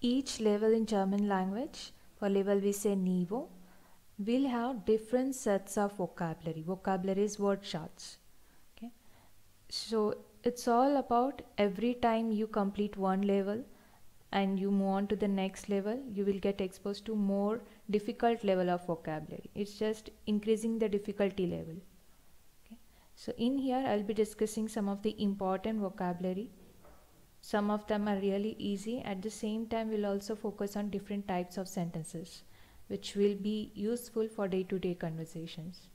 each level in German language, for level we say Niveau, will have different sets of vocabulary. Vocabulary is Wortschatz. Okay. So it's all about every time you complete one level and you move on to the next level, you will get exposed to more difficult level of vocabulary. It's just increasing the difficulty level. Okay. So in here I'll be discussing some of the important vocabulary some of them are really easy. At the same time, we'll also focus on different types of sentences, which will be useful for day-to-day conversations.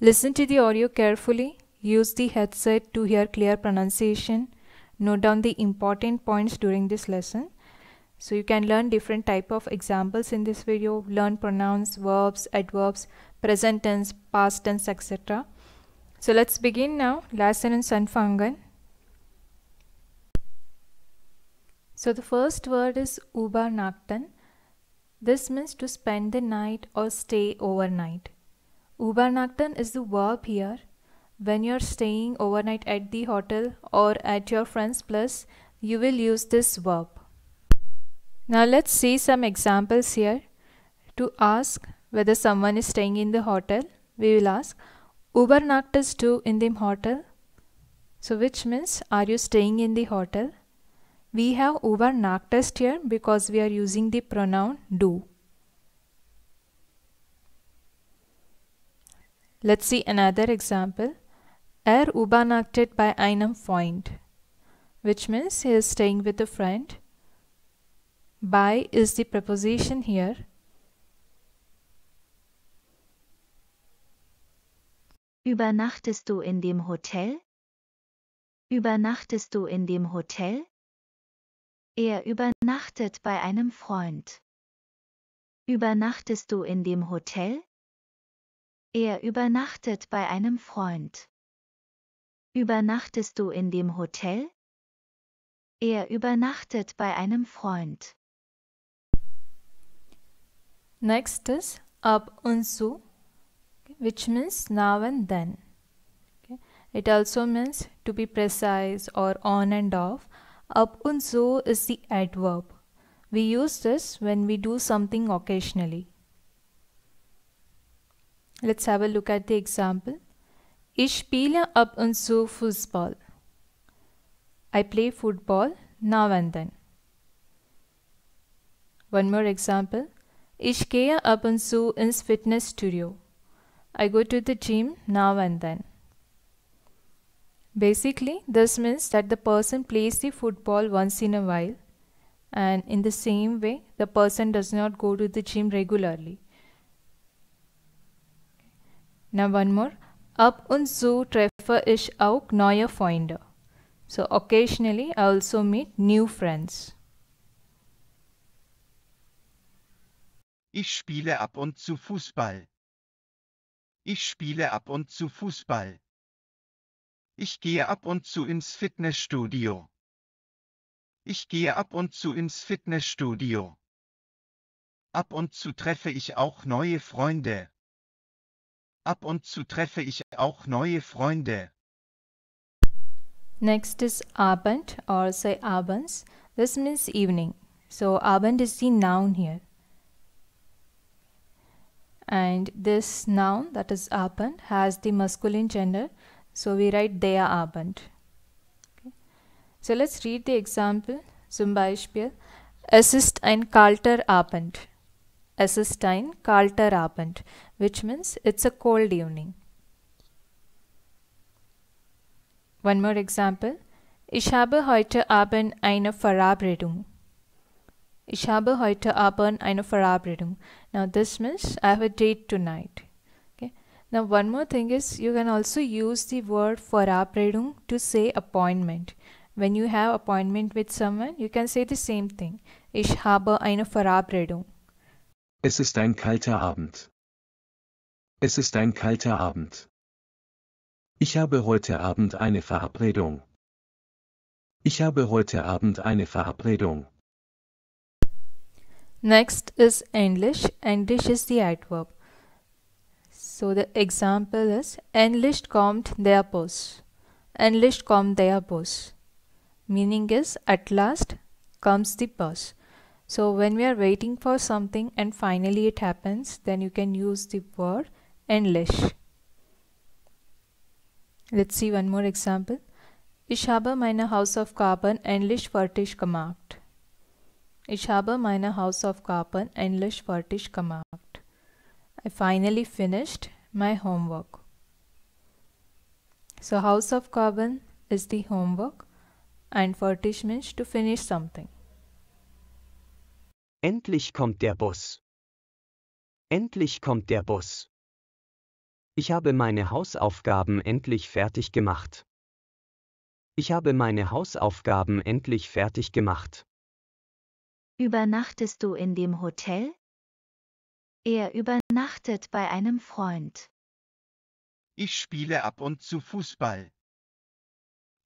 Listen to the audio carefully. Use the headset to hear clear pronunciation. Note down the important points during this lesson. So you can learn different type of examples in this video, learn pronouns, verbs, adverbs, present tense, past tense, etc. So let's begin now. Lass uns anfangen. So the first word is Übernachten. This means to spend the night or stay overnight. Übernachten is the verb here. When you're staying overnight at the hotel or at your friend's place, you will use this verb. Now let's see some examples here. To ask whether someone is staying in the hotel, we will ask, Übernachtest du in dem Hotel? So which means, are you staying in the hotel? We have übernachtest here because we are using the pronoun du. Let's see another example. Er übernachtet bei einem Freund, which means he is staying with a friend. Bei is the preposition here. Übernachtest du in dem Hotel? Übernachtest du in dem Hotel? Er übernachtet bei einem Freund. Übernachtest du in dem Hotel? Er übernachtet bei einem Freund. Übernachtest du in dem Hotel? Er übernachtet bei einem Freund. Next is ab und zu, which means now and then. It also means to be precise or on and off. Ab und zu is the adverb. We use this when we do something occasionally. Let's have a look at the example. Ich spiele ab und zu Fußball. I play football now and then. One more example. Ich gehe ab und zu ins Fitnessstudio. I go to the gym now and then. Basically, this means that the person plays the football once in a while and in the same way, the person does not go to the gym regularly. Now one more. Ab und zu treffe ich auch neue Freunde. So occasionally I also meet new friends. Ich spiele ab und zu Fußball. Ich spiele ab und zu Fußball. Ich gehe ab und zu ins Fitnessstudio. Ich gehe ab und zu ins Fitnessstudio. Ab und zu treffe ich auch neue Freunde. Ab und zu treffe ich auch neue Freunde. Next is Abend or say Abends. This means evening. So Abend is the noun here. And this noun that is Abend has the masculine gender so we write der Abend. Okay. So let's read the example. Zum Beispiel, es ist ein kalter Abend. Es ist ein kalter Abend, which means it's a cold evening. One more example. Ich habe heute Abend eine Verabredung. Ich habe heute Abend eine Verabredung. Now this means I have a date tonight. Now one more thing is you can also use the word Verabredung to say appointment. When you have appointment with someone, you can say the same thing. Ich habe eine Verabredung. Es ist ein kalter Abend. Es ist ein kalter Abend. Ich habe heute Abend eine Verabredung. Ich habe heute Abend eine Verabredung. Next is Endlich. Endlich is the adverb. So the example is Endlich kommt der Bus. Endlich kommt der Bus. Meaning is at last comes the bus. So when we are waiting for something and finally it happens, then you can use the word endlich. Let's see one more example. Ich habe meine Hausaufgaben endlich fertig gemacht. Ich habe meine Hausaufgaben endlich fertig gemacht. I finally finished my homework. So Hausaufgaben is the homework and fertig means to finish something. Endlich kommt der Bus. Endlich kommt der Bus. Ich habe meine Hausaufgaben endlich fertig gemacht. Ich habe meine Hausaufgaben endlich fertig gemacht. Übernachtest du in dem Hotel? Er übernachtet bei einem Freund. Ich spiele ab und zu Fußball.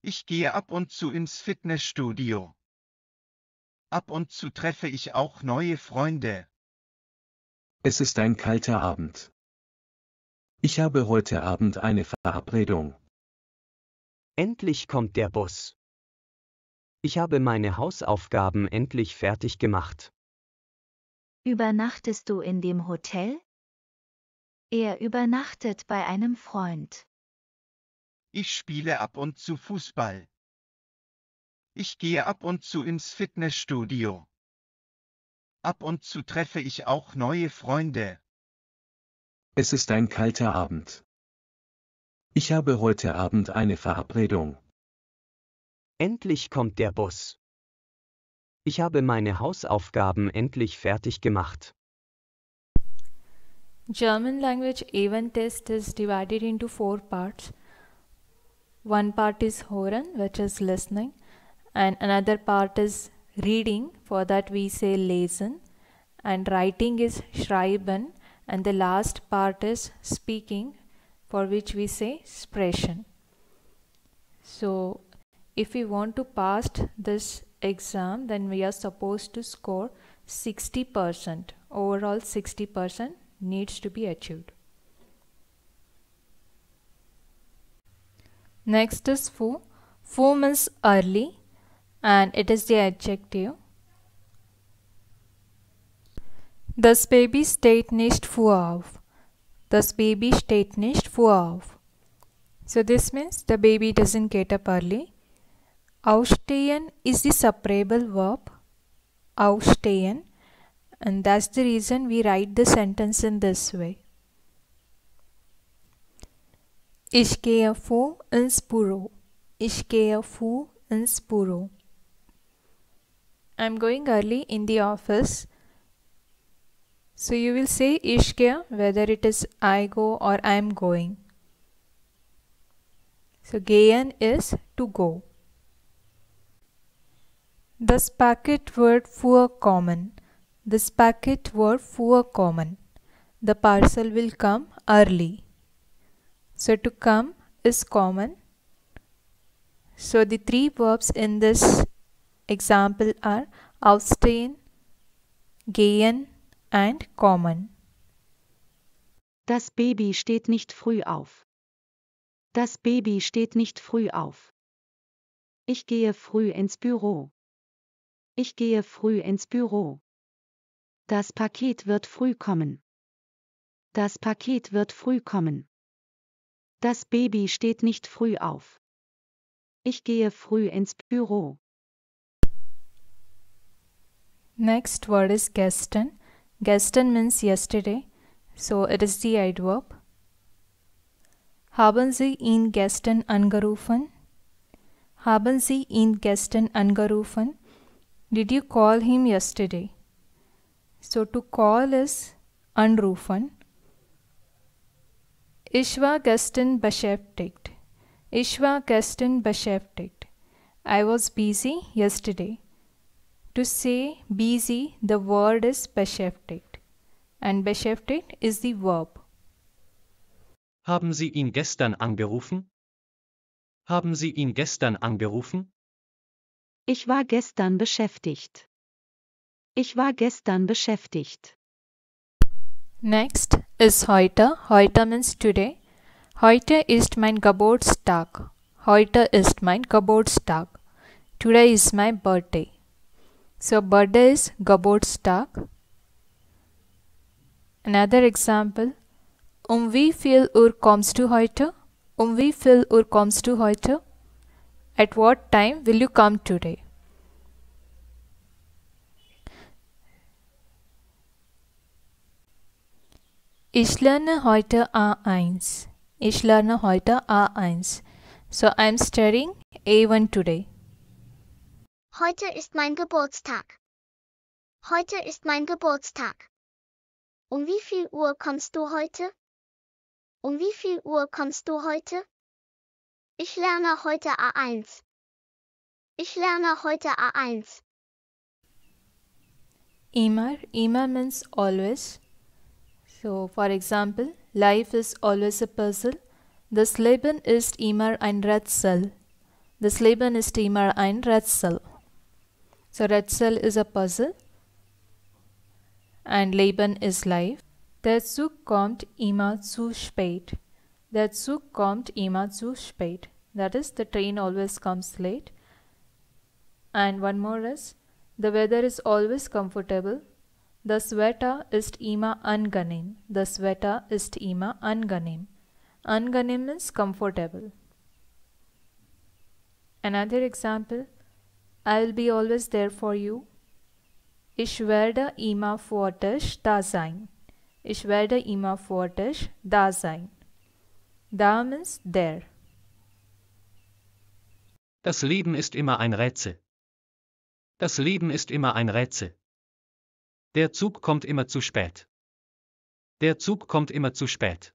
Ich gehe ab und zu ins Fitnessstudio. Ab und zu treffe ich auch neue Freunde. Es ist ein kalter Abend. Ich habe heute Abend eine Verabredung. Endlich kommt der Bus. Ich habe meine Hausaufgaben endlich fertig gemacht. Übernachtest du in dem Hotel? Er übernachtet bei einem Freund. Ich spiele ab und zu Fußball. Ich gehe ab und zu ins Fitnessstudio. Ab und zu treffe ich auch neue Freunde. Es ist ein kalter Abend. Ich habe heute Abend eine Verabredung. Endlich kommt der Bus. Ich habe meine Hausaufgaben endlich fertig gemacht. German language A1 test is divided into four parts. One part is Hören, which is listening, and another part is reading, for that we say lesen, and writing is schreiben, and the last part is speaking, for which we say sprechen. So, if we want to pass this exam, then we are supposed to score 60%. Overall, 60% needs to be achieved. Next is früh. Früh means early and it is the adjective. Das Baby steht nicht auf. Das Baby steht nicht auf. So this means the baby doesn't get up early. Aufstehen is the separable verb. Aufstehen and that's the reason we write the sentence in this way. Ich gehe früh ins Büro. Ich gehe früh ins Büro. I'm going early in the office. So you will say ich gehe whether it is I go or I am going. So gehen is to go. Das Paket wird früh kommen. This packet word common. The parcel will come early. So to come is kommen. So the three verbs in this example are aufstehen, gehen and kommen. Das Baby steht nicht früh auf. Das Baby steht nicht früh auf. Ich gehe früh ins Büro. Ich gehe früh ins Büro. Das Paket wird früh kommen. Das Paket wird früh kommen. Das Baby steht nicht früh auf. Ich gehe früh ins Büro. Next word is gestern. Gestern means yesterday, so it is the adverb. Haben Sie ihn gestern angerufen? Haben Sie ihn gestern angerufen? Did you call him yesterday? So to call is anrufen. Ich war gestern beschäftigt. Ich war gestern beschäftigt. I was busy yesterday. To say busy, the word is beschäftigt. And beschäftigt is the verb. Haben Sie ihn gestern angerufen? Haben Sie ihn gestern angerufen? Ich war gestern beschäftigt. Ich war gestern beschäftigt. Next is heute. Heute means today. Heute ist mein Geburtstag. Heute ist mein Geburtstag. Today is my birthday. So birthday is Geburtstag. Another example. Um wie viel Uhr kommst du heute? Um wie viel Uhr kommst du heute? At what time will you come today? Ich lerne heute A1. Ich lerne heute A1. So I'm studying A1 today. Heute ist mein Geburtstag. Heute ist mein Geburtstag. Um wie viel Uhr kommst du heute? Um wie viel Uhr kommst du heute? Ich lerne heute A1. Ich lerne heute A1. Immer, immer means always. So, for example, life is always a puzzle. Das Leben ist immer ein Rätsel. Das Leben ist immer ein Rätsel. So, Rätsel is a puzzle and Leben is life. Der Zug kommt immer zu spät. Der Zug kommt immer zu spät. That is, the train always comes late. And one more is, the weather is always comfortable. Das Wetter ist immer angenehm. Das Wetter ist immer angenehm. Angenehm means comfortable. Another example, I will be always there for you. Ich werde immer für dich da sein. Ich werde immer für dich da sein. Da means there. Das Leben ist immer ein Rätsel. Das Leben ist immer ein Rätsel. Der Zug kommt immer zu spät. Der Zug kommt immer zu spät.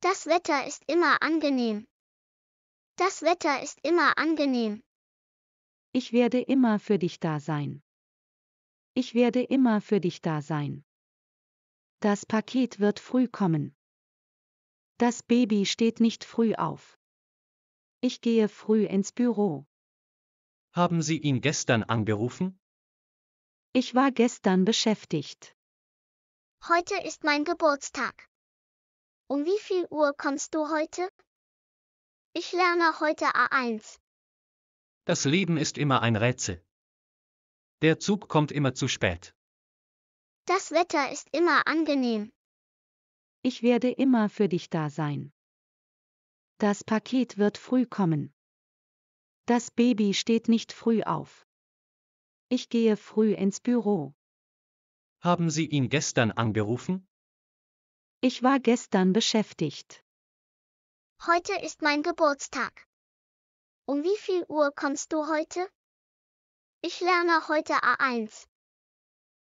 Das Wetter ist immer angenehm. Das Wetter ist immer angenehm. Ich werde immer für dich da sein. Ich werde immer für dich da sein. Das Paket wird früh kommen. Das Baby steht nicht früh auf. Ich gehe früh ins Büro. Haben Sie ihn gestern angerufen? Ich war gestern beschäftigt. Heute ist mein Geburtstag. Um wie viel Uhr kommst du heute? Ich lerne heute A1. Das Leben ist immer ein Rätsel. Der Zug kommt immer zu spät. Das Wetter ist immer angenehm. Ich werde immer für dich da sein. Das Paket wird früh kommen. Das Baby steht nicht früh auf. Ich gehe früh ins Büro. Haben Sie ihn gestern angerufen? Ich war gestern beschäftigt. Heute ist mein Geburtstag. Um wie viel Uhr kommst du heute? Ich lerne heute A1.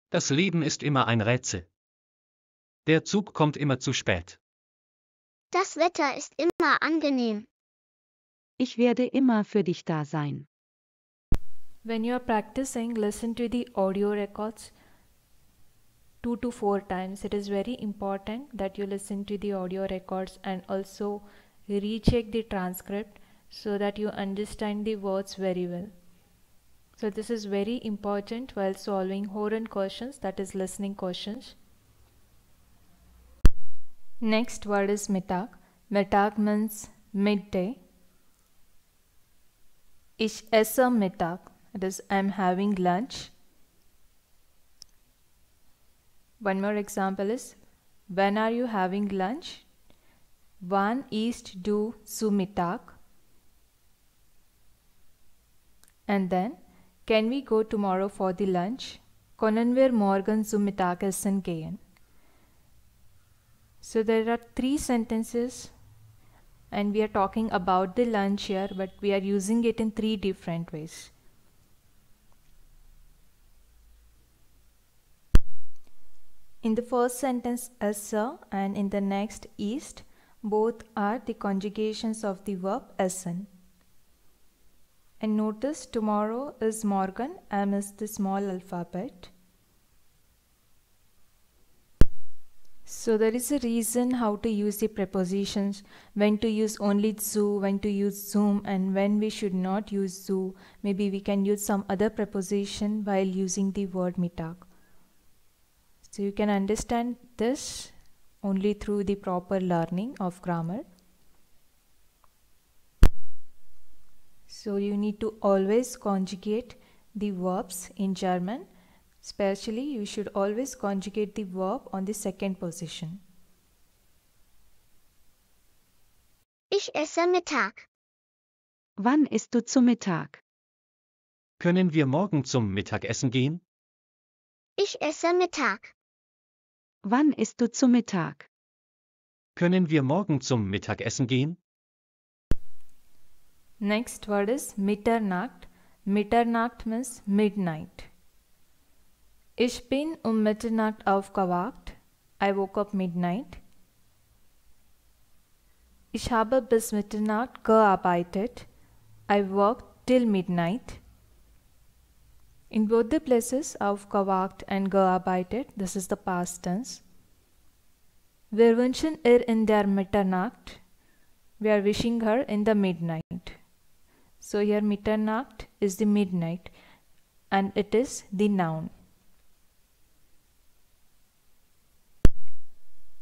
Das Leben ist immer ein Rätsel. Der Zug kommt immer zu spät. Das Wetter ist immer angenehm. Ich werde immer für dich da sein. When you are practicing, listen to the audio records two to four times. It is very important that you listen to the audio records and also recheck the transcript so that you understand the words very well. So this is very important while solving Hören questions that is listening questions. Next word is Mittag. Mittag means midday. Ich esse Mittag. It is I'm having lunch. One more example is when are you having lunch? Wann isst du zu Mittag? And then can we go tomorrow for the lunch? Können wir morgen zum Mittagessen gehen? So there are three sentences and we are talking about the lunch here but we are using it in three different ways. In the first sentence esse and in the next isst both are the conjugations of the verb essen. And notice tomorrow is morgen, M is the small alphabet. So there is a reason how to use the prepositions, when to use only zu, when to use zum and when we should not use zu. Maybe we can use some other preposition while using the word Mittag. So you can understand this only through the proper learning of grammar. So you need to always conjugate the verbs in German. Especially, you should always conjugate the verb on the second position. Ich esse Mittag. Wann isst du zu Mittag? Können wir morgen zum Mittagessen gehen? Ich esse Mittag. Wann isst du zu Mittag? Können wir morgen zum Mittagessen gehen? Next word is Mitternacht. Mitternacht means midnight. Ich bin um Mitternacht aufgewacht. I woke up midnight. Ich habe bis Mitternacht gearbeitet. I worked till midnight. In both the places, of aufgewacht and gearbeitet, this is the past tense. Wir wünschen ihr in der Mitternacht. We are wishing her in the midnight. So here Mitternacht is the midnight and it is the noun.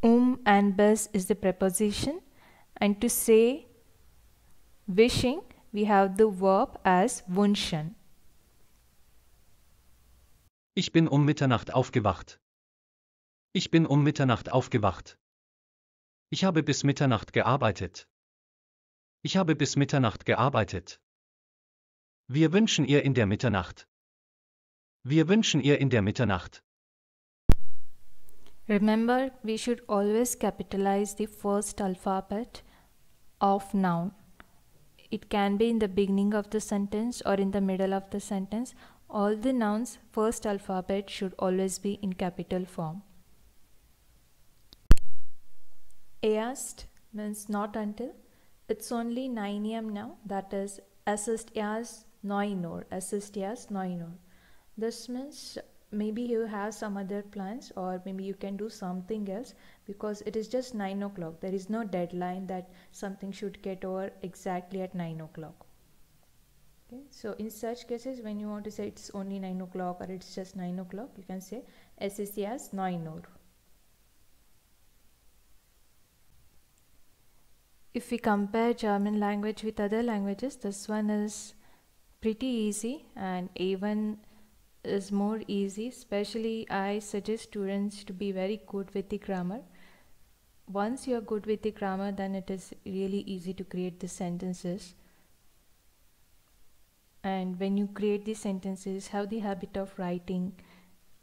Um and bis is the preposition and to say wishing we have the verb as wünschen. Ich bin um Mitternacht aufgewacht. Ich bin um Mitternacht aufgewacht. Ich habe bis Mitternacht gearbeitet. Ich habe bis Mitternacht gearbeitet. Wir wünschen ihr in der Mitternacht. Wir wünschen ihr in der Mitternacht. Remember, we should always capitalize the first alphabet of noun. It can be in the beginning of the sentence or in the middle of the sentence. All the nouns first alphabet should always be in capital form. Erst means not until. It's only 9 am now. That is, es ist erst 9 Uhr. Es ist erst 9 Uhr. This means maybe you have some other plans or maybe you can do something else because it is just 9 o'clock. There is no deadline that something should get over exactly at 9 o'clock. Okay, so in such cases, when you want to say it's only 9 o'clock or it's just 9 o'clock, you can say ist erst 9 Uhr. If we compare German language with other languages, this one is pretty easy and A1 is more easy. Especially, I suggest students to be very good with the grammar. Once you are good with the grammar, then it is really easy to create the sentences. And when you create these sentences, have the habit of writing.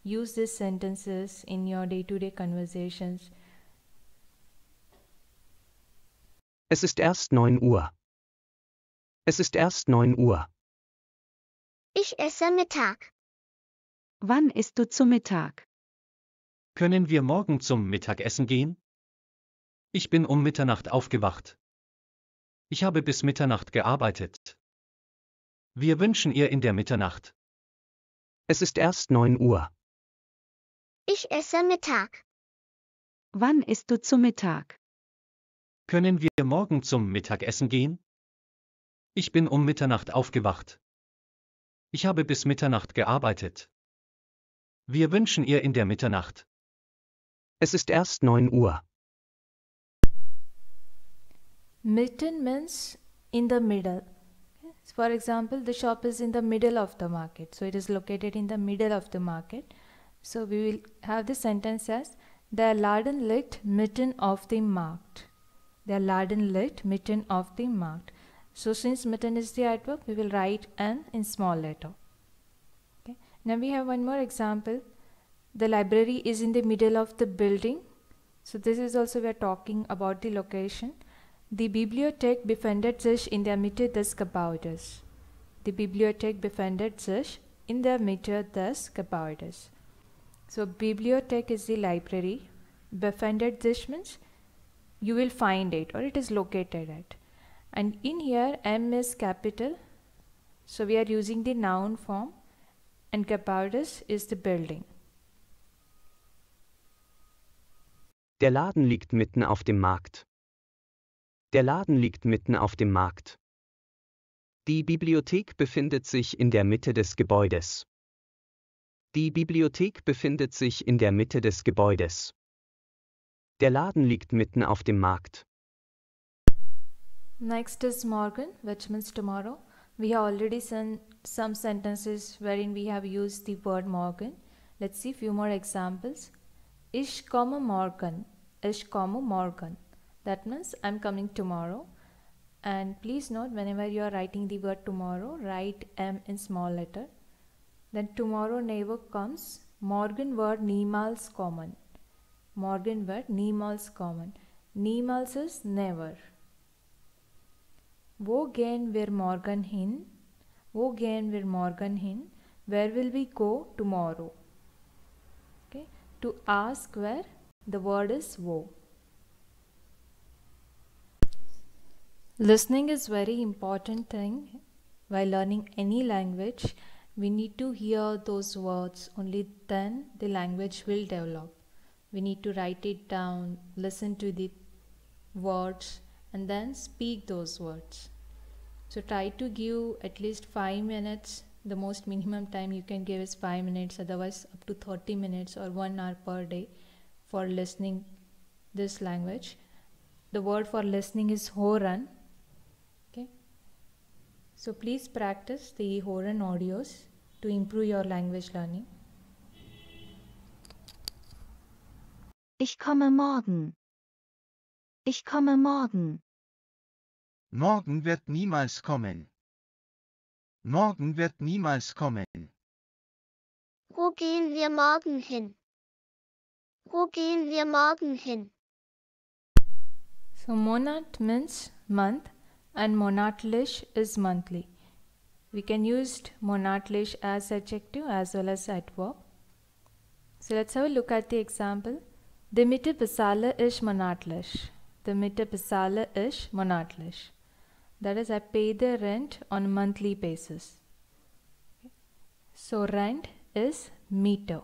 Use these sentences in your day to day conversations. Es ist erst 9 Uhr. Es ist erst 9 Uhr. Ich esse Mittag. Wann isst du zu Mittag? Können wir morgen zum Mittagessen gehen? Ich bin um Mitternacht aufgewacht. Ich habe bis Mitternacht gearbeitet. Wir wünschen ihr in der Mitternacht. Es ist erst 9 Uhr. Ich esse Mittag. Wann isst du zu Mittag? Können wir morgen zum Mittagessen gehen? Ich bin um Mitternacht aufgewacht. Ich habe bis Mitternacht gearbeitet. Wir wünschen ihr in der Mitternacht. Es ist erst 9 Uhr. Mitten means in the middle. For example, the shop is in the middle of the market. So it is located in the middle of the market. So we will have the sentence as Der Laden liegt mitten auf dem Markt. Der Laden liegt mitten auf dem Markt. So since mitten is the adverb, we will write n in small letter. Now we have one more example. The library is in the middle of the building. So this is also we are talking about the location. Die Bibliothek befindet sich in der Mitte des Gebäudes. Die Bibliothek befindet sich in der Mitte des Gebäudes. So Bibliothek is the library. Befindet sich means you will find it or it is located at. And in here M is capital. So we are using the noun form and Gebäudes is the building. Der Laden liegt mitten auf dem Markt. Der Laden liegt mitten auf dem Markt. Die Bibliothek befindet sich in der Mitte des Gebäudes. Die Bibliothek befindet sich in der Mitte des Gebäudes. Der Laden liegt mitten auf dem Markt. Next is morgen, which means tomorrow. We have already seen some sentences wherein we have used the word morgen. Let's see few more examples. Ich komme morgen. Ich komme morgen. That means I'm coming tomorrow. And please note whenever you are writing the wird tomorrow, write M in small letter. Then tomorrow never comes. Morgen wird niemals kommen. Morgen word niemals kommen. Niemals is never. Wo gehen wir morgen hin? Wo gehen wir morgen hin? Where will we go tomorrow? Okay. To ask where, the word is wo. Listening is very important thing while learning any language. We need to hear those words. Only then the language will develop. We need to write it down, listen to the words, and then speak those words. So try to give at least 5 minutes. The most minimum time you can give is 5 minutes, otherwise, up to 30 minutes or 1 hour per day for listening this language. The word for listening is Hören. Okay. So please practice the Hören audios to improve your language learning. Ich komme morgen. Ich komme morgen. Morgen wird niemals kommen. Morgen wird niemals kommen. Wo gehen wir morgen hin? Wo gehen wir morgen hin? So monat means month and monatlich is monthly. We can use monatlich as adjective as well as adverb. So let's have a look at the example. De Mitte bezahlen is monatlich. De Mitte bezahlen is monatlich. That is, I pay the rent on monthly basis. So rent is Miete.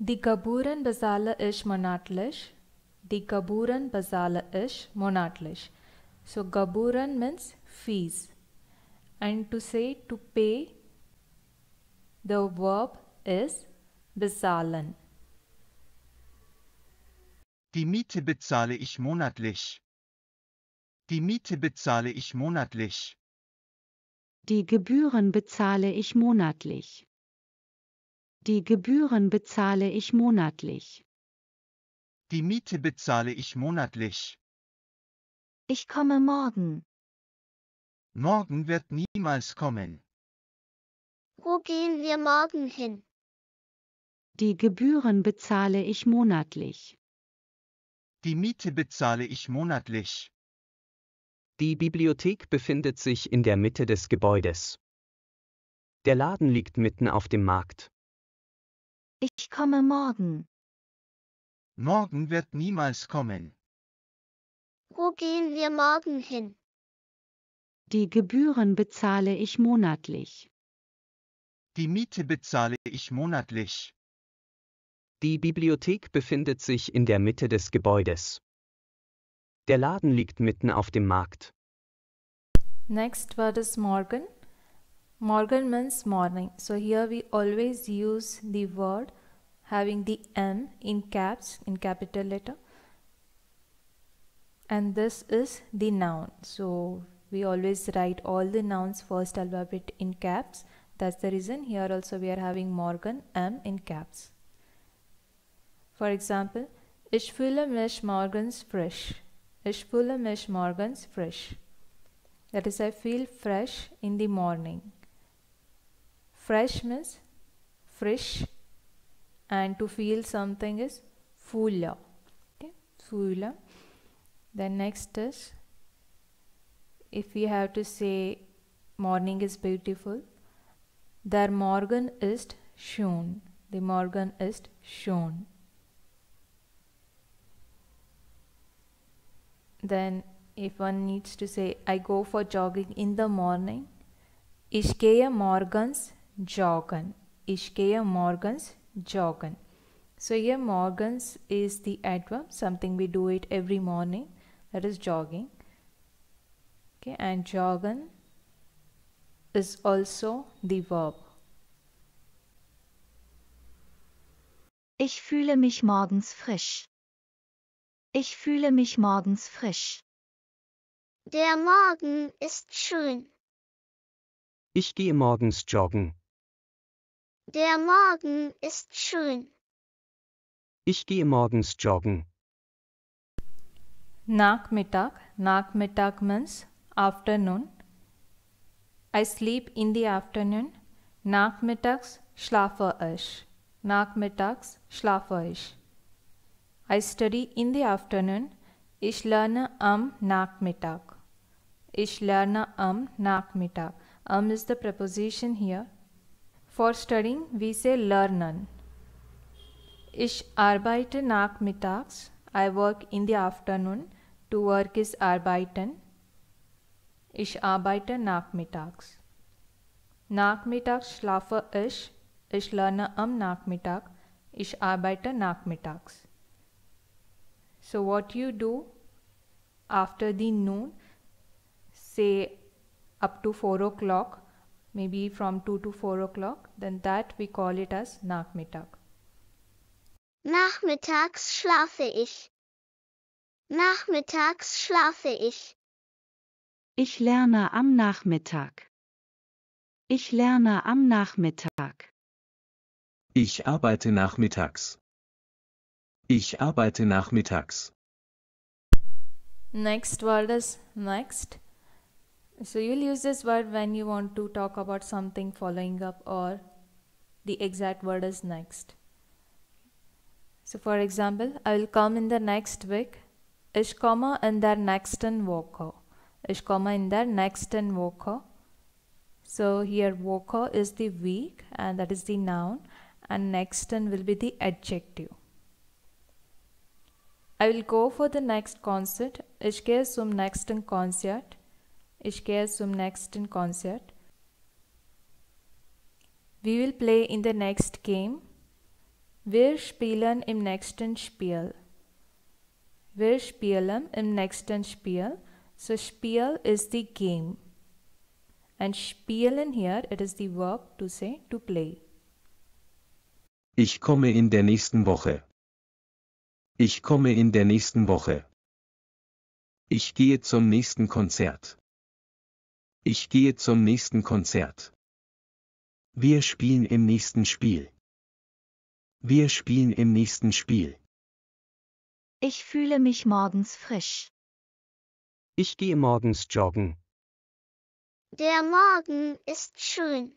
The Gebühren bezahle ich monatlich. The Gebühren bezahle ich monatlich. So Gebühren means fees. And to say to pay, the verb is bezahlen. Die Miete bezahle ich monatlich. Die Miete bezahle ich monatlich. Die Gebühren bezahle ich monatlich. Die Gebühren bezahle ich monatlich. Die Miete bezahle ich monatlich. Ich komme morgen. Morgen wird niemals kommen. Wo gehen wir morgen hin? Die Gebühren bezahle ich monatlich. Die Miete bezahle ich monatlich. Die Bibliothek befindet sich in der Mitte des Gebäudes. Der Laden liegt mitten auf dem Markt. Ich komme morgen. Morgen wird niemals kommen. Wo gehen wir morgen hin? Die Gebühren bezahle ich monatlich. Die Miete bezahle ich monatlich. Die Bibliothek befindet sich in der Mitte des Gebäudes. Der Laden liegt mitten auf dem Markt. Next word is morgen. Morgen means morning. So here we always use the word having the M in caps, in capital letter. And this is the noun. So we always write all the nouns first alphabet in caps. That's the reason here also we are having morgen M in caps. For example, ich fühle mich morgens frisch. Ich fühle mich morgens frisch. That is, I feel fresh in the morning. Frisch means fresh, and to feel something is fühle. Okay, fühle. Then next is, if we have to say morning is beautiful, der Morgen ist schön. The Morgen ist schön. Then if one needs to say I go for jogging in the morning, ich gehe morgens joggen. Ich gehe morgens joggen. So here morgens is the adverb, something we do it every morning, that is jogging. Okay, and joggen is also the verb. Ich fühle mich morgens frisch. Ich fühle mich morgens frisch. Der Morgen ist schön. Ich gehe morgens joggen. Der Morgen ist schön. Ich gehe morgens joggen. Nachmittag. Nachmittag means afternoon. I sleep in the afternoon. Nachmittags schlafe ich. Nachmittags schlafe ich. I study in the afternoon. Ich lerne am Nachmittag. Ich lerne am Nachmittag. Am is the preposition here. For studying, we say lernen. Ich arbeite nachmittags. I work in the afternoon. To work is arbeiten. Ich arbeite nachmittags. Nachmittags schlafe ich. Ich lerne am Nachmittag. Ich arbeite nachmittags. So what you do after the noon, say up to 4 o'clock, maybe from 2 to 4 o'clock, then that we call it as Nachmittag. Nachmittags schlafe ich. Nachmittags schlafe ich. Ich lerne am Nachmittag. Ich lerne am Nachmittag. Ich arbeite nachmittags. Ich arbeite nachmittags. Next word is next. So you'll use this word when you want to talk about something following up or the exact word is next. So for example, I will come in the next week. Ich komme in der nächsten Woche. Ich komme in der nächsten Woche. So here Woche is the week and that is the noun and nächsten will be the adjective. I will go for the next concert. Ich gehe zum nächsten Konzert. Ich gehe zum nächsten Konzert. We will play in the next game. Wir spielen im nächsten Spiel. Wir spielen im nächsten Spiel. So Spiel is the game. And spielen here it is the verb to say to play. Ich komme in der nächsten Woche. Ich komme in der nächsten Woche. Ich gehe zum nächsten Konzert. Ich gehe zum nächsten Konzert. Wir spielen im nächsten Spiel. Wir spielen im nächsten Spiel. Ich fühle mich morgens frisch. Ich gehe morgens joggen. Der Morgen ist schön.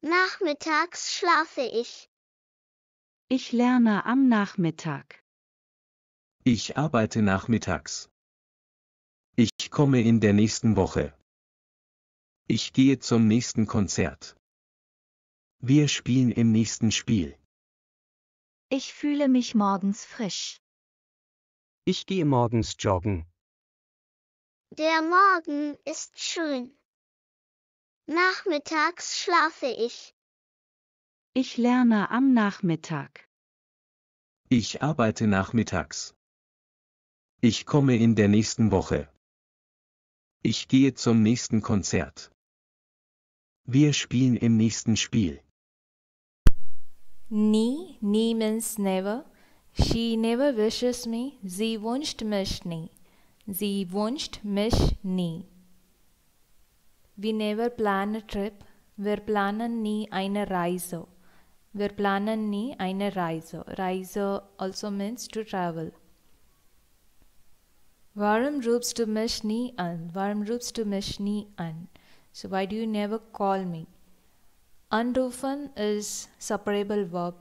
Nachmittags schlafe ich. Ich lerne am Nachmittag. Ich arbeite nachmittags. Ich komme in der nächsten Woche. Ich gehe zum nächsten Konzert. Wir spielen im nächsten Spiel. Ich fühle mich morgens frisch. Ich gehe morgens joggen. Der Morgen ist schön. Nachmittags schlafe ich. Ich lerne am Nachmittag. Ich arbeite nachmittags. Ich komme in der nächsten Woche. Ich gehe zum nächsten Konzert. Wir spielen im nächsten Spiel. Nie, nie means never. She never wishes me. Sie wünscht mich nie. Sie wünscht mich nie. We never plan a trip. Wir planen nie eine Reise. Wir planen nie eine Reise. Reise also means to travel. Warum rufst du mich nie an? Warum rufst du mich nie an? So why do you never call me? Anrufen is separable verb.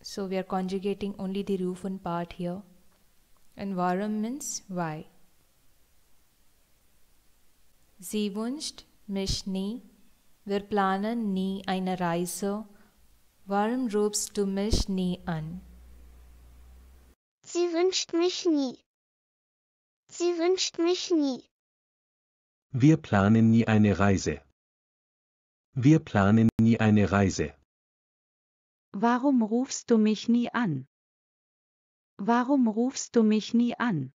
So we are conjugating only the rufen part here. And warum means why. Sie wünscht mich nie. Wir planen nie eine Reise. Warum rufst du mich nie an? Sie wünscht mich nie. Sie wünscht mich nie. Wir planen nie eine Reise. Wir planen nie eine Reise. Warum rufst du mich nie an? Warum rufst du mich nie an?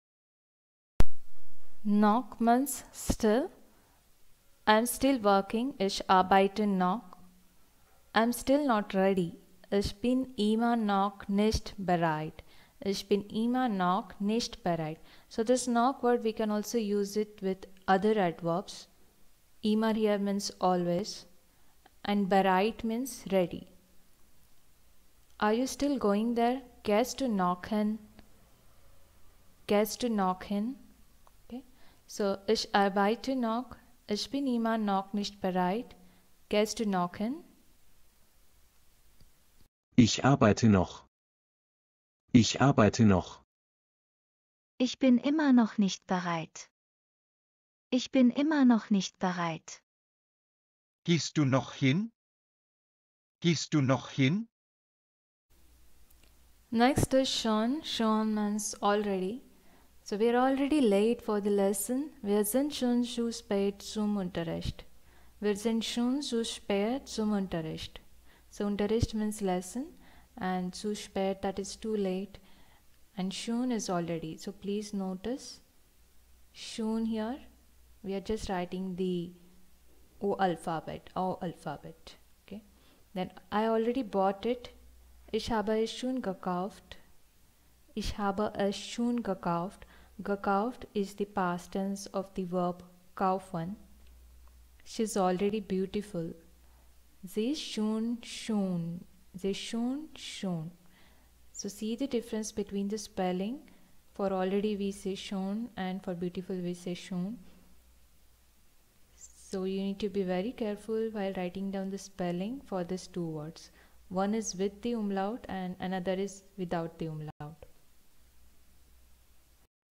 Knock means still. I'm still working. Ich arbeite noch. I'm still not ready. Ich bin immer noch nicht bereit. Ich bin immer noch nicht bereit. So this noch word we can also use it with other adverbs. Immer here means always and bereit means ready. Are you still going there? Gehst du noch hin? Gehst du noch hin? Okay. So ich arbeite noch. Ich bin immer noch nicht bereit. Gehst du noch hin? Ich arbeite noch. Ich arbeite noch. Ich bin immer noch nicht bereit. Ich bin immer noch nicht bereit. Gehst du noch hin? Gehst du noch hin? Next is schon. Schon means already. So we are already late for the lesson. Wir sind schon zu spät zum Unterricht. Wir sind schon zu spät zum Unterricht. So Unterricht means lesson and zu spät that is too late and schon is already. So please notice schon here we are just writing the O alphabet, O alphabet. Okay. Then I already bought it. Ich habe es schon gekauft. Ich habe es schon gekauft. Gekauft is the past tense of the verb kaufen. She's already beautiful. Schon schön. Sie ist schon schön. So see the difference between the spelling. For already we say schön and for beautiful we say schon. So you need to be very careful while writing down the spelling for these two words. One is with the umlaut and another is without the umlaut.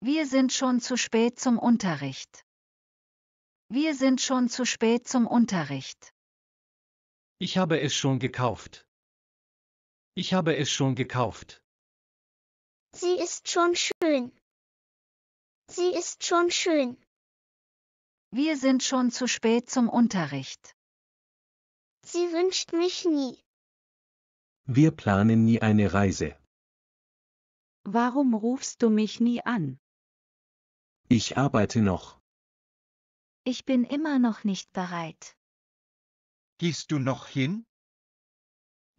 Wir sind schon zu spät zum Unterricht. Wir sind schon zu spät zum Unterricht. Ich habe es schon gekauft. Ich habe es schon gekauft. Sie ist schon schön. Sie ist schon schön. Wir sind schon zu spät zum Unterricht. Sie wünscht mich nie. Wir planen nie eine Reise. Warum rufst du mich nie an? Ich arbeite noch. Ich bin immer noch nicht bereit. Gehst du noch hin?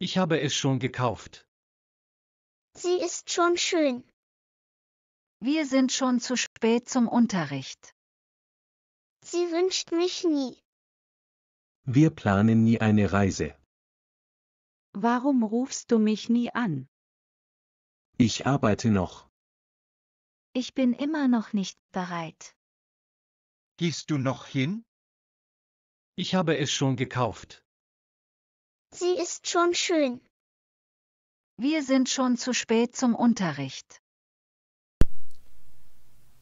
Ich habe es schon gekauft. Sie ist schon schön. Wir sind schon zu spät zum Unterricht. Sie wünscht mich nie. Wir planen nie eine Reise. Warum rufst du mich nie an? Ich arbeite noch. Ich bin immer noch nicht bereit. Gehst du noch hin? Ich habe es schon gekauft. Sie ist schon schön. Wir sind schon zu spät zum Unterricht.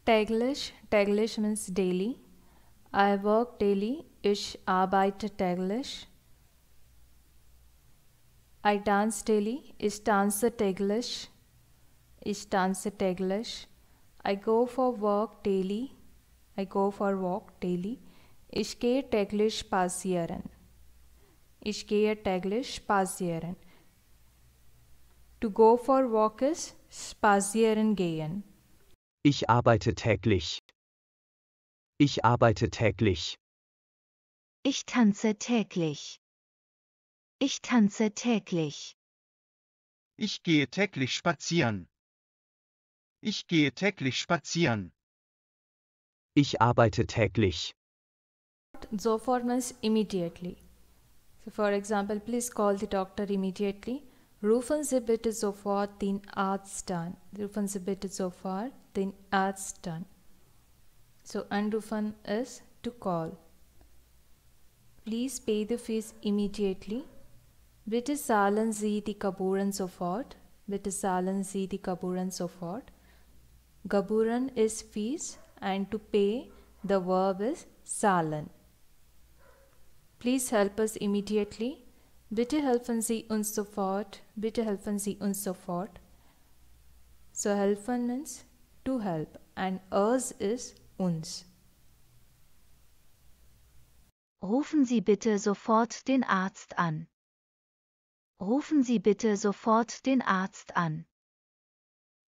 Täglich, täglich means daily. I work daily. Ich arbeite täglich. I dance daily. Ich tanze täglich. Ich tanze täglich. I go for work daily. I go for walk daily. Ich gehe täglich spazieren. Ich gehe täglich spazieren. To go for walk is spazieren gehen. Ich arbeite täglich. Ich arbeite täglich. Ich tanze täglich. Ich tanze täglich. Ich gehe täglich spazieren. Ich gehe täglich spazieren. Ich arbeite täglich. Means immediately. So for example, please call the doctor immediately. Rufen Sie bitte sofort den Arzt an. Rufen Sie bitte sofort den. So anrufen is to call. Please pay the fees immediately. Bitte zahlen Sie die Gebühren sofort. Bitte zahlen Sie die Gebühren sofort. Gebühren is fees and to pay the verb is zahlen. Please help us immediately. Bitte helfen Sie uns sofort. Bitte helfen Sie uns sofort. So helfen means to help and us is uns. Rufen Sie bitte sofort den Arzt an. Rufen Sie bitte sofort den Arzt an.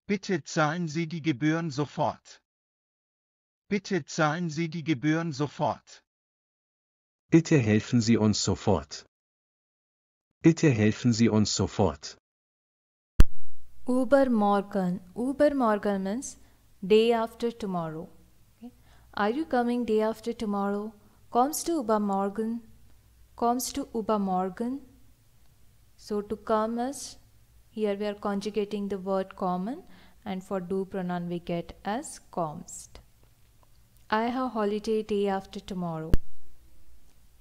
Bitte zahlen Sie die Gebühren sofort. Bitte zahlen Sie die Gebühren sofort. Bitte helfen Sie uns sofort. Bitte helfen Sie uns sofort. Übermorgen. Übermorgen means day after tomorrow. Okay. Are you coming day after tomorrow? Kommst du übermorgen? Kommst du übermorgen? So to come is here we are conjugating the word kommen and for du pronoun we get as kommst. I have holiday day after tomorrow.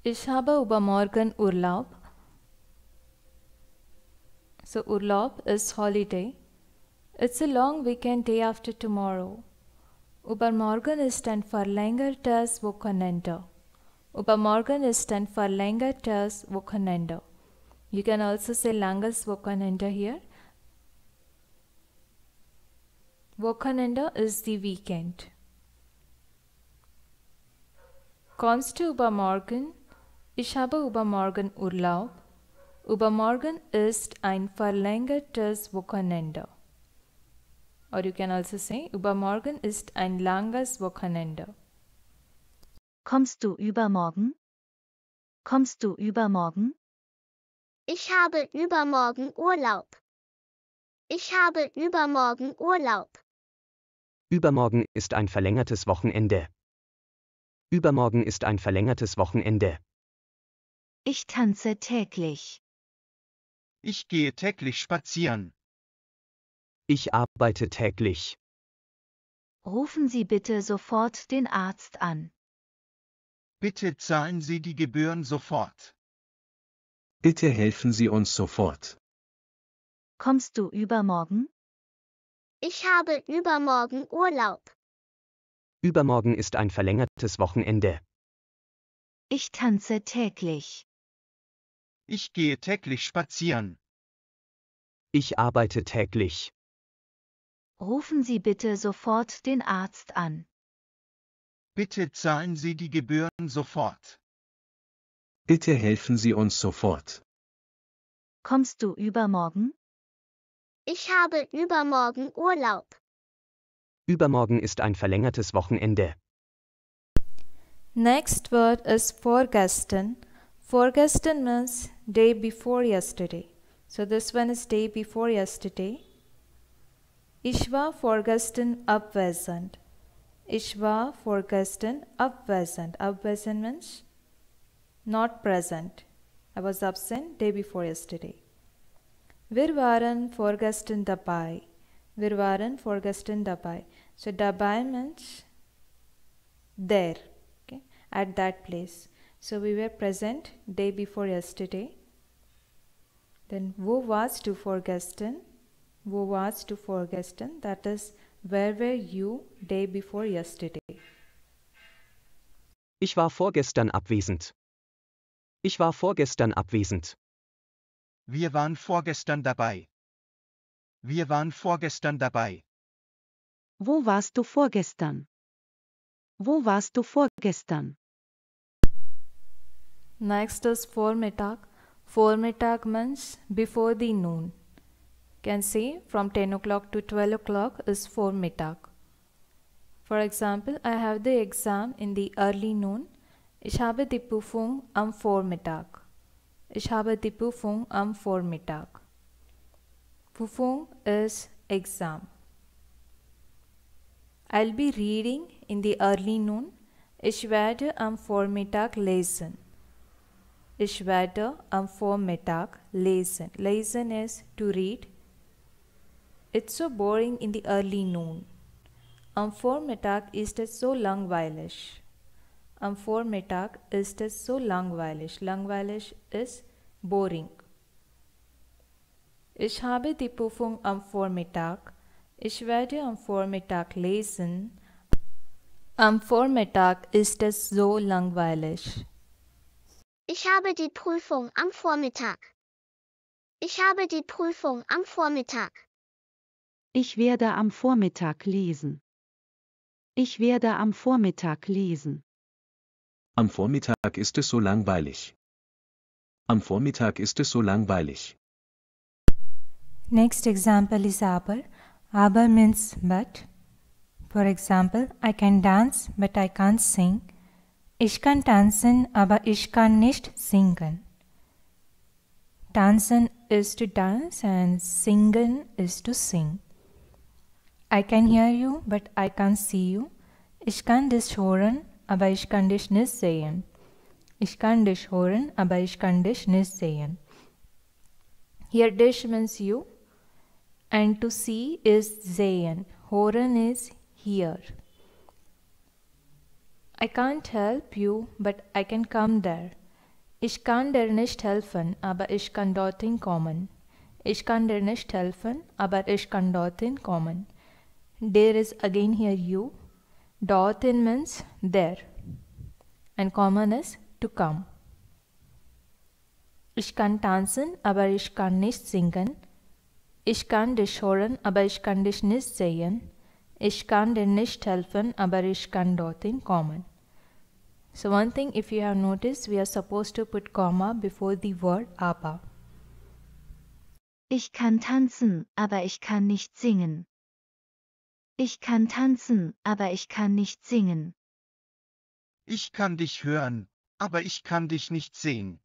Ich habe übermorgen Urlaub. So Urlaub is holiday. It's a long weekend day after tomorrow. Übermorgen ist ein verlängertes Wochenende. Übermorgen ist ein verlängertes Wochenende. You can also say langes Wochenende here. Wochenende is the weekend. Kommst du übermorgen? Ich habe übermorgen Urlaub. Übermorgen ist ein verlängertes Wochenende. Or you can also say, übermorgen ist ein langes Wochenende. Kommst du übermorgen? Kommst du übermorgen? Ich habe übermorgen Urlaub. Ich habe übermorgen Urlaub. Übermorgen ist ein verlängertes Wochenende. Übermorgen ist ein verlängertes Wochenende. Ich tanze täglich. Ich gehe täglich spazieren. Ich arbeite täglich. Rufen Sie bitte sofort den Arzt an. Bitte zahlen Sie die Gebühren sofort. Bitte helfen Sie uns sofort. Kommst du übermorgen? Ich habe übermorgen Urlaub. Übermorgen ist ein verlängertes Wochenende. Ich tanze täglich. Ich gehe täglich spazieren. Ich arbeite täglich. Rufen Sie bitte sofort den Arzt an. Bitte zahlen Sie die Gebühren sofort. Bitte helfen Sie uns sofort. Kommst du übermorgen? Ich habe übermorgen Urlaub. Übermorgen ist ein verlängertes Wochenende. Next word is vorgestern. Vorgestern means day before yesterday. So this one is day before yesterday. Ich war vorgestern abwesend. Ich war vorgestern abwesend. Abwesend means not present. I was absent day before yesterday. Wir waren vorgestern dabei. Wir waren dabei. So dabei means there, okay, at that place. So we were present day before yesterday. Then wo warst du vorgestern? Wo warst du vorgestern? That is where were you day before yesterday? Ich war vorgestern abwesend. Ich war vorgestern abwesend. Wir waren vorgestern dabei. Wir waren vorgestern dabei. Wo warst du vorgestern? Wo warst du vorgestern? Next is Vormittag. Vormittag means before the noon. Can say from 10 o'clock to 12 o'clock is Vormittag. For example, I have the exam in the early noon. Ich habe die Prüfung am Vormittag. Ich habe die Prüfung am Vormittag. Prüfung is exam. I'll be reading in the early noon. Ich werde am Vormittag lesen. Ich werde am Vormittag lesen. Lesen is to read. It's so boring in the early noon. Am Vormittag ist es so langweilig. Am Vormittag ist es so langweilig. Langweilig ist boring. Ich habe die Prüfung am Vormittag. Ich werde am Vormittag lesen. Am Vormittag ist es so langweilig. Ich habe die Prüfung am Vormittag. Ich habe die Prüfung am Vormittag. Ich werde am Vormittag lesen. Ich werde am Vormittag lesen. Am Vormittag ist es so langweilig. Am Vormittag ist es so langweilig. Next example is aber. Aber means but. For example, I can dance, but I can't sing. Ich kann tanzen, aber ich kann nicht singen. Tanzen is to dance and singen is to sing. I can hear you, but I can't see you. Ich kann dich hören, aber ich kann dich nicht sehen. Ich kann dich hören, aber ich kann dich nicht sehen. Here dich means you and to see is sehen. Hören is hear. I can't help you, but I can come there. Ich kann dir nicht helfen, aber ich kann dorthin kommen. Ich kann dir nicht helfen, aber ich kann dorthin kommen. There is again here you. Dorthin means there. And kommen is to come. Ich kann tanzen, aber ich kann nicht singen. Ich kann dich hören, aber ich kann dich nicht sehen. Ich kann dir nicht helfen, aber ich kann dorthin kommen. So one thing if you have noticed, we are supposed to put comma before the word aber. Ich kann tanzen, aber ich kann nicht singen. Ich kann tanzen, aber ich kann nicht singen. Ich kann dich hören, aber ich kann dich nicht sehen.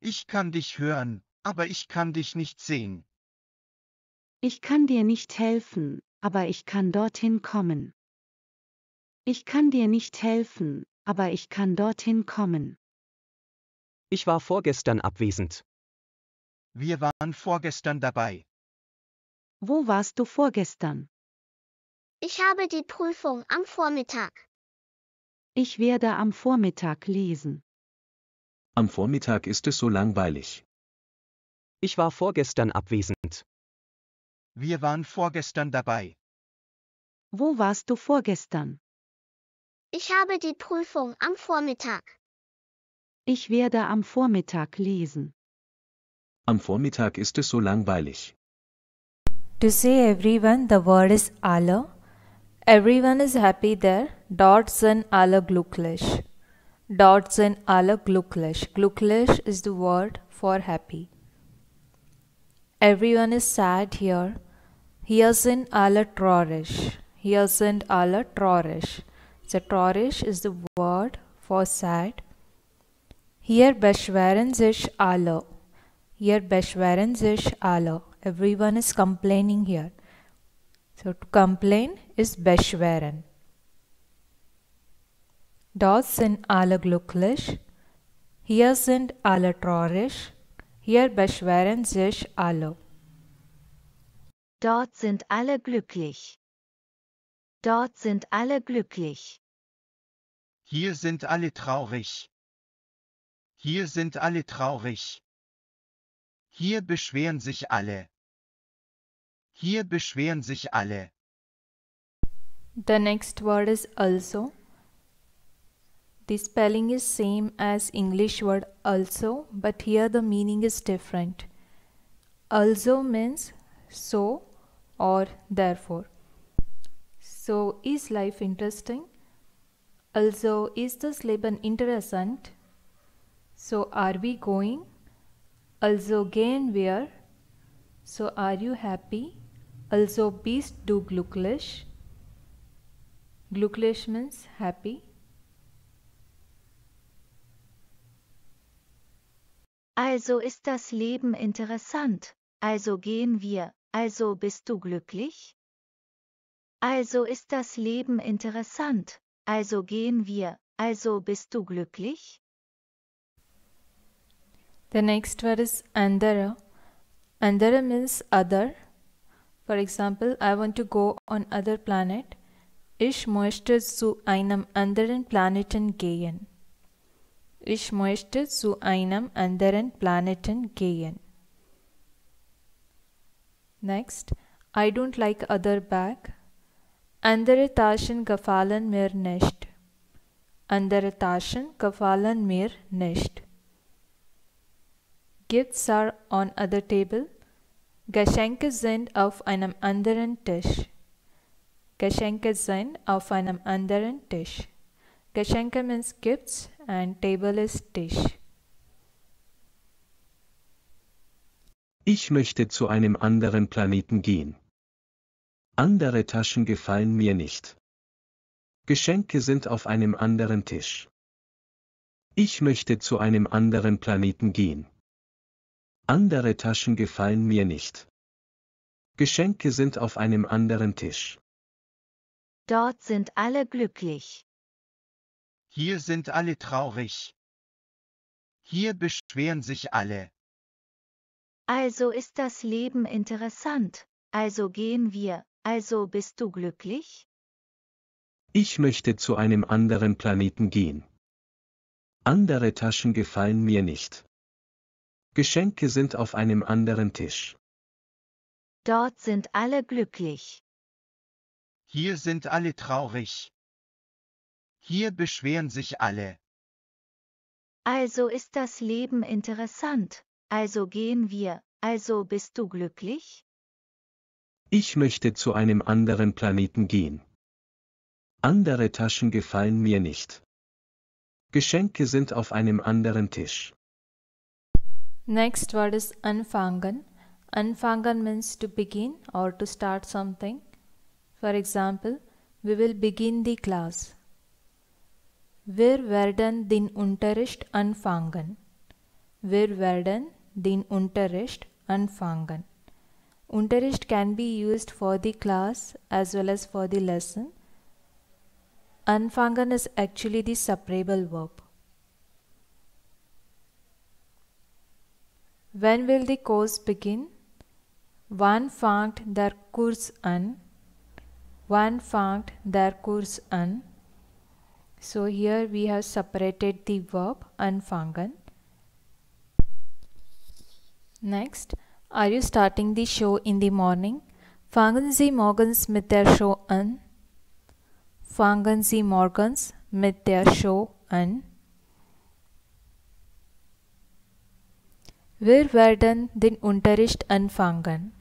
Ich kann dich hören, aber ich kann dich nicht sehen. Ich kann dir nicht helfen, aber ich kann dorthin kommen. Ich kann dir nicht helfen, aber ich kann dorthin kommen. Ich war vorgestern abwesend. Wir waren vorgestern dabei. Wo warst du vorgestern? Ich habe die Prüfung am Vormittag. Ich werde am Vormittag lesen. Am Vormittag ist es so langweilig. Ich war vorgestern abwesend. Wir waren vorgestern dabei. Wo warst du vorgestern? Ich habe die Prüfung am Vormittag. Ich werde am Vormittag lesen. Am Vormittag ist es so langweilig. To say everyone, the word is alle. Everyone is happy there. Dort sind alle glücklich. Dort sind alle glücklich. Glücklich is the word for happy. Everyone is sad here. Hier sind alle traurig. Hier sind alle traurig. So is the word for sad. Hier beschweren sich alle. Hier beschweren sich alle. Everyone is complaining here. So to complain is beschweren. Dort sind alle glücklich. Hier sind alle traurig. Hier beschweren sich alle. Dort sind alle glücklich. Dort sind alle glücklich. Hier sind alle traurig. Hier sind alle traurig. Hier beschweren sich alle. Hier beschweren sich alle. The next word is also. The spelling is same as English word also, but here the meaning is different. Also means so or therefore. So is life interesting? Also ist das Leben interessant? So are we going? Also gehen wir? So are you happy? Also bist du glücklich? Glücklich means happy. Also ist das Leben interessant. Also gehen wir. Also bist du glücklich? Also ist das Leben interessant. Also gehen wir. Also bist du glücklich? The next word is andere. Andere means other. For example, I want to go on other planet. Ich möchte zu einem anderen Planeten gehen. Ich möchte zu einem anderen Planeten gehen. Next, I don't like other bag. Andere Taschen gefallen mir nicht. Andere Taschen gefallen mir nicht. Gifts are on other table. Geschenke sind auf einem anderen Tisch. Geschenke sind auf einem anderen Tisch. Geschenke means gifts and table is dish. Ich möchte zu einem anderen Planeten gehen. Andere Taschen gefallen mir nicht. Geschenke sind auf einem anderen Tisch. Ich möchte zu einem anderen Planeten gehen. Andere Taschen gefallen mir nicht. Geschenke sind auf einem anderen Tisch. Dort sind alle glücklich. Hier sind alle traurig. Hier beschweren sich alle. Also ist das Leben interessant. Also gehen wir. Also bist du glücklich? Ich möchte zu einem anderen Planeten gehen. Andere Taschen gefallen mir nicht. Geschenke sind auf einem anderen Tisch. Dort sind alle glücklich. Hier sind alle traurig. Hier beschweren sich alle. Also ist das Leben interessant. Also gehen wir. Also bist du glücklich? Ich möchte zu einem anderen Planeten gehen. Andere Taschen gefallen mir nicht. Geschenke sind auf einem anderen Tisch. Next word is anfangen. Anfangen means to begin or to start something. For example, we will begin the class. Wir werden den Unterricht anfangen. Wir werden den Unterricht anfangen. Unterricht can be used for the class as well as for the lesson. Anfangen is actually the separable verb. When will the course begin? Wann fängt der Kurs an? Wann fängt der Kurs an? So here we have separated the verb anfangen. Next, are you starting the show in the morning? Fangen Sie morgens mit der Show an? Fangen Sie morgens mit der Show an? Wir werden den Unterricht anfangen.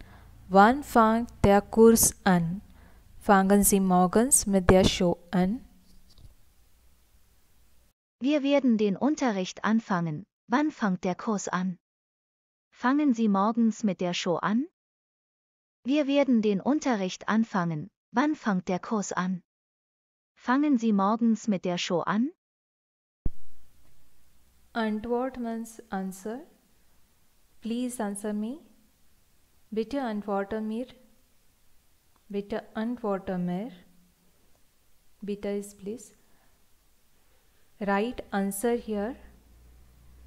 Wann fängt der Kurs an? Fangen Sie morgens mit der Show an? Wir werden den Unterricht anfangen. Wann fängt der Kurs an? Fangen Sie morgens mit der Show an? Wir werden den Unterricht anfangen. Wann fängt der Kurs an? Fangen Sie morgens mit der Show an? Antwort means answer. Please answer me. Bitte antworte mir. Bitte antworte mir. Bitte is please. Write answer here.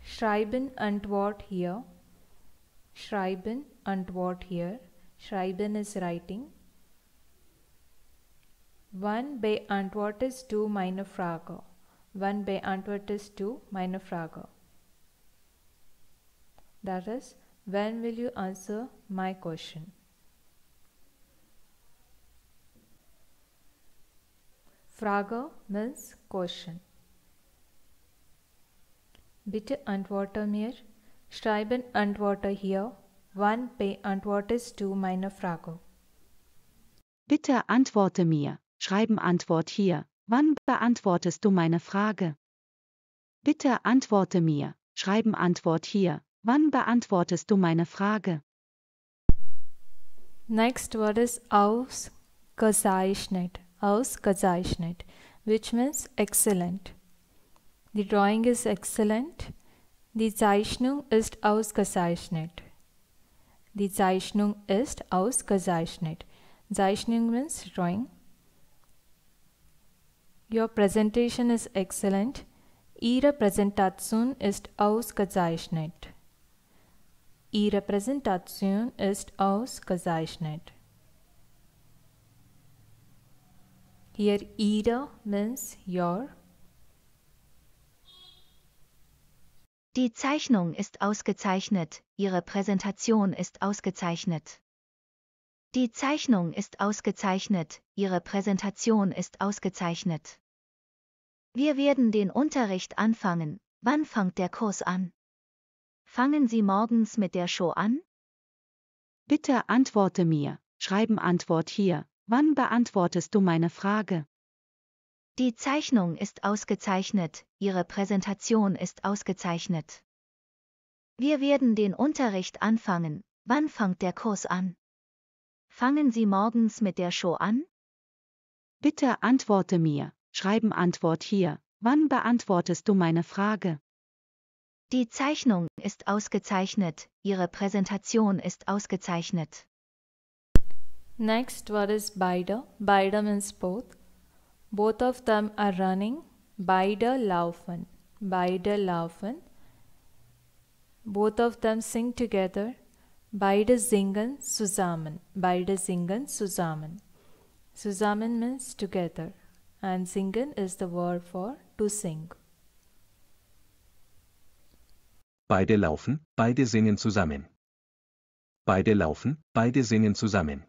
Schreiben Antwort here. Schreiben Antwort here. Schreiben is writing. Wann beantwortest du meine Frage? Wann beantwortest du meine Frage? That is, when will you answer my question? Frage means question. Bitte antworte mir. Schreiben antworte hier. Wann beantwortest du meine Frage? Bitte antworte mir. Schreiben Antwort hier. Wann beantwortest du meine Frage? Bitte antworte mir. Schreiben Antwort hier. Wann beantwortest du meine Frage? Next word is ausgezeichnet. Ausgezeichnet, which means excellent. The drawing is excellent. Die Zeichnung ist ausgezeichnet. Die Zeichnung ist ausgezeichnet. Zeichnung means drawing. Your presentation is excellent. Ihre Präsentation ist ausgezeichnet. Ihre Präsentation ist ausgezeichnet. Here, Ihre means your. Die Zeichnung ist ausgezeichnet, Ihre Präsentation ist ausgezeichnet. Die Zeichnung ist ausgezeichnet, Ihre Präsentation ist ausgezeichnet. Wir werden den Unterricht anfangen. Wann fängt der Kurs an? Fangen Sie morgens mit der Show an? Bitte antworte mir. Schreiben Antwort hier. Wann beantwortest du meine Frage? Die Zeichnung ist ausgezeichnet, Ihre Präsentation ist ausgezeichnet. Wir werden den Unterricht anfangen. Wann fängt der Kurs an? Fangen Sie morgens mit der Show an? Bitte antworte mir. Schreiben Antwort hier. Wann beantwortest du meine Frage? Die Zeichnung ist ausgezeichnet, Ihre Präsentation ist ausgezeichnet. Next word is beide. Beide means both. Both of them are running. Beide laufen. Beide laufen. Both of them sing together. Beide singen zusammen. Beide singen zusammen. Zusammen means together. And singen is the word for to sing. Beide laufen, beide singen zusammen. Beide laufen, beide singen zusammen.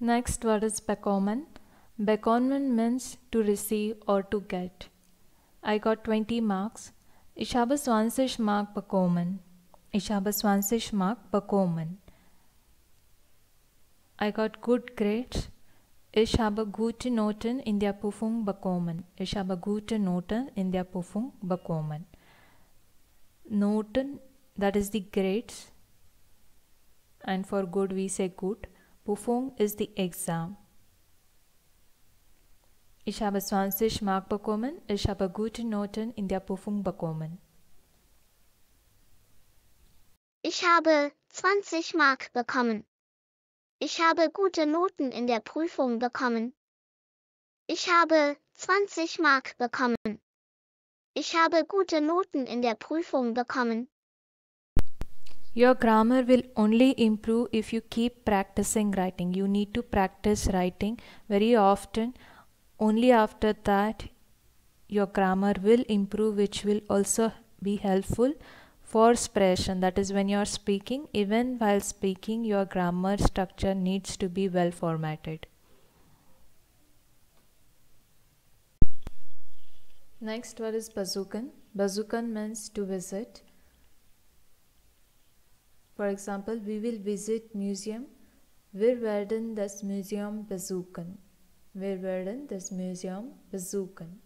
Next word is bekommen. Bekommen means to receive or to get. I got 20 marks. Ich habe 20 Mark bekommen. Ich habe 20 Mark bekommen. I got good grades. Ich habe gute Noten in der Prüfung bekommen. Ich habe gute Noten in der Prüfung bekommen. Noten, that is the grades. And for good, we say good. Prüfung is the exam. Ich habe 20 Mark bekommen. Ich habe gute Noten in der Prüfung bekommen. Ich habe 20 Mark bekommen. Ich habe gute Noten in der Prüfung bekommen. Ich habe 20 Mark bekommen. Ich habe gute Noten in der Prüfung bekommen. Your grammar will only improve if you keep practicing writing. You need to practice writing very often. Only after that, your grammar will improve, which will also be helpful for expression. That is, when you are speaking, even while speaking, your grammar structure needs to be well formatted. Next word is besuchen. Besuchen means to visit. For example, we will visit museum. Wir werden das Museum besuchen. Wir werden das Museum besuchen.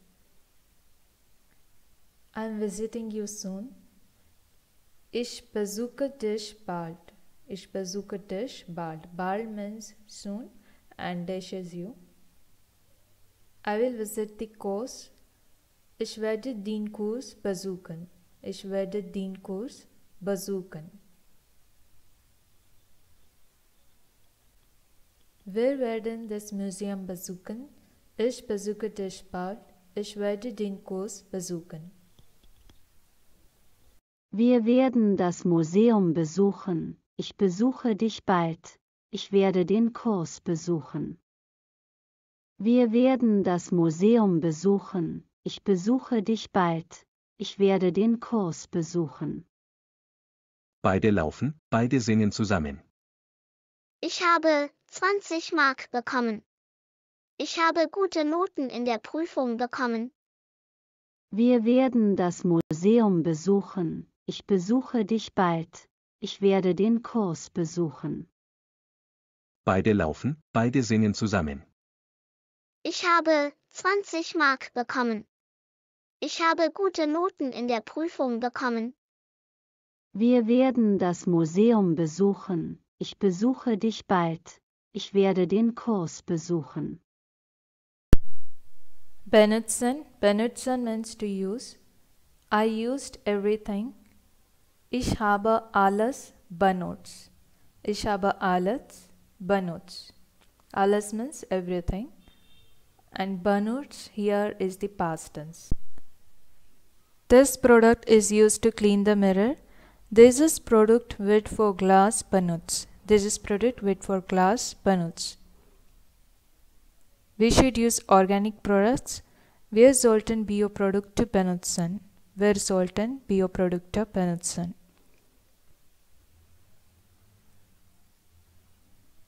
I'm visiting you soon. Ich besuche dich bald. Ich besuche dich bald. Bald means soon and dich is you. I will visit the course. Ich werde den Kurs besuchen. Ich werde den Kurs besuchen. Wir werden das Museum besuchen. Ich besuche dich bald. Ich werde den Kurs besuchen. Wir werden das Museum besuchen. Ich besuche dich bald. Ich werde den Kurs besuchen. Wir werden das Museum besuchen. Ich besuche dich bald. Ich werde den Kurs besuchen. Beide laufen, beide singen zusammen. Ich habe 20 Mark bekommen. Ich habe gute Noten in der Prüfung bekommen. Wir werden das Museum besuchen. Ich besuche dich bald. Ich werde den Kurs besuchen. Beide laufen, beide singen zusammen. Ich habe 20 Mark bekommen. Ich habe gute Noten in der Prüfung bekommen. Wir werden das Museum besuchen. Ich besuche dich bald. Ich werde den Kurs besuchen. Benutzen. Benutzen means to use. I used everything. Ich habe alles benutzt. Ich habe alles benutzt. Alles means everything. And benutzt here is the past tense. This product is used to clean the mirror. This is product with for glass benutzt. This is product with for glass benutzt. We should use organic products. Wir sollten Bioprodukte benutzen. Wir sollten Bioprodukte benutzen.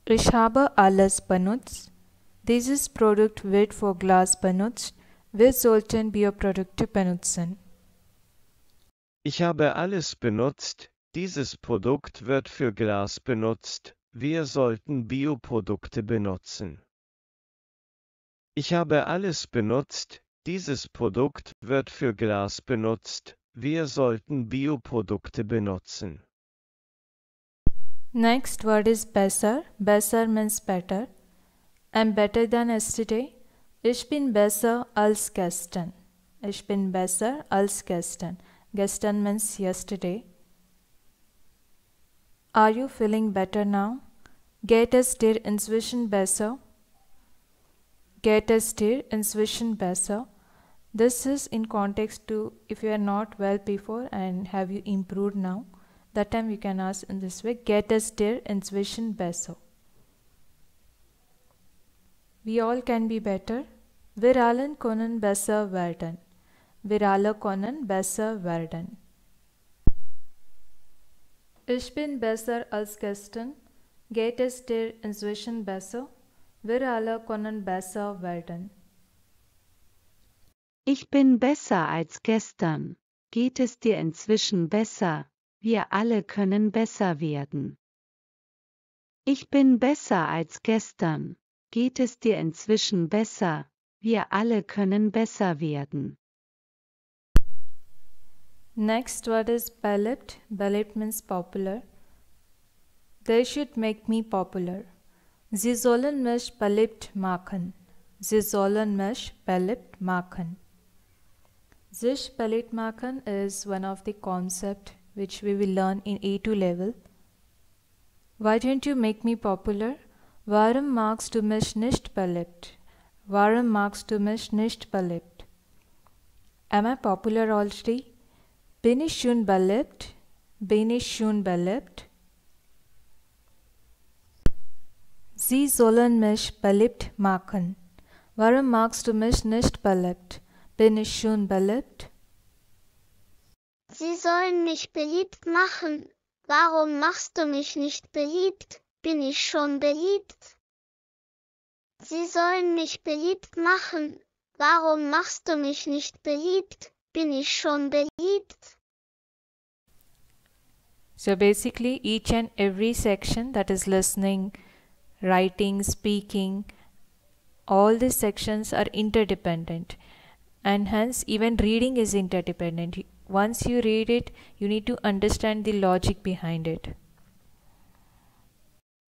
Ich habe alles benutzt. Dieses Produkt wird für Glas benutzt. Wir sollten Bioprodukte benutzen. Ich habe alles benutzt. Dieses Produkt wird für Glas benutzt. Wir sollten Bioprodukte benutzen. Ich habe alles benutzt. Dieses Produkt wird für Glas benutzt. Wir sollten Bioprodukte benutzen. Next word is besser. Besser means better. I'm better than yesterday. Ich bin besser als gestern. Ich bin besser als gestern. Gestern means yesterday. Are you feeling better now? Geht es dir inzwischen besser? Geht es dir inzwischen besser? This is in context to if you are not well before and have you improved now. That time you can ask in this way, geht es dir inzwischen besser? We all can be better. Wir allen können besser werden. Wir alle können besser werden. Ich bin besser als gestern. Geht es dir inzwischen besser? Wir alle können besser werden. Ich bin besser als gestern. Geht es dir inzwischen besser? Wir alle können besser werden. Ich bin besser als gestern. Geht es dir inzwischen besser? Wir alle können besser werden. Next word is. Beliebt means popular. They should make me popular. Sie sollen mich beliebt machen. Sie sollen mich beliebt machen. Sich beliebt machen is one of the concept which we will learn in A2 level. Why don't you make me popular? Warum machst du mich nicht beliebt? Warum machst du mich nicht beliebt? Am I popular already? Bin ich schon beliebt? Bin ich schon beliebt? Sie sollen mich beliebt machen. Warum magst du mich nicht beliebt? Bin ich schon beliebt? Sie sollen mich beliebt machen. Warum machst du mich nicht beliebt? Bin ich schon beliebt? Sie sollen mich beliebt machen. Warum machst du mich nicht beliebt? Bin ich schon beliebt? So basically each and every section that is listening, writing, speaking, all these sections are interdependent and hence even reading is interdependent. Once you read it, you need to understand the logic behind it.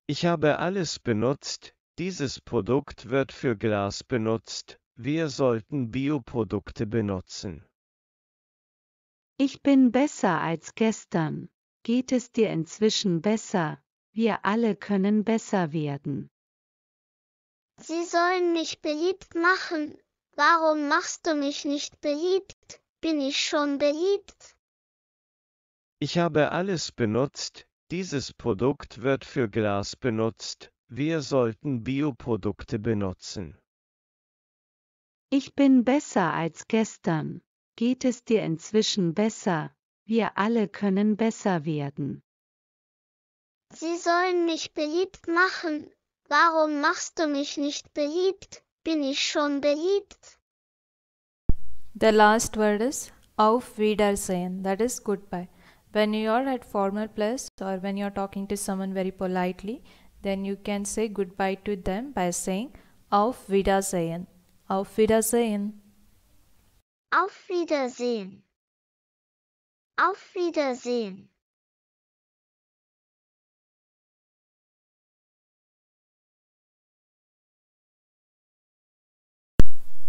Ich habe alles benutzt, dieses Produkt wird für Glas benutzt, wir sollten Bioprodukte benutzen. Ich bin besser als gestern. Geht es dir inzwischen besser? Wir alle können besser werden. Sie sollen mich beliebt machen. Warum machst du mich nicht beliebt? Bin ich schon beliebt? Ich habe alles benutzt, dieses Produkt wird für Glas benutzt, wir sollten Bioprodukte benutzen. Ich bin besser als gestern. Geht es dir inzwischen besser? Wir alle können besser werden. Sie sollen mich beliebt machen. Warum machst du mich nicht beliebt? Bin ich schon beliebt? The last word is auf Wiedersehen, that is goodbye. When you are at formal place or when you are talking to someone very politely, then you can say goodbye to them by saying auf Wiedersehen. Auf Wiedersehen. Auf Wiedersehen. Auf Wiedersehen.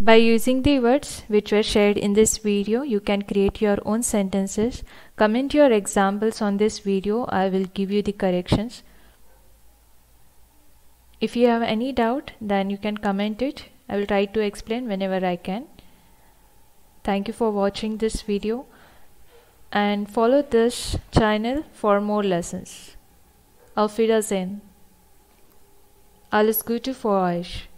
By using the words which were shared in this video, you can create your own sentences. Comment your examples on this video. I will give you the corrections. If you have any doubt, then you can comment it. I will try to explain whenever I can. Thank you for watching this video and follow this channel for more lessons. Auf Wiedersehen. Alles Gute für euch.